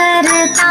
करता